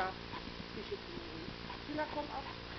Mutter Psychokinesie. Schüler kommen auch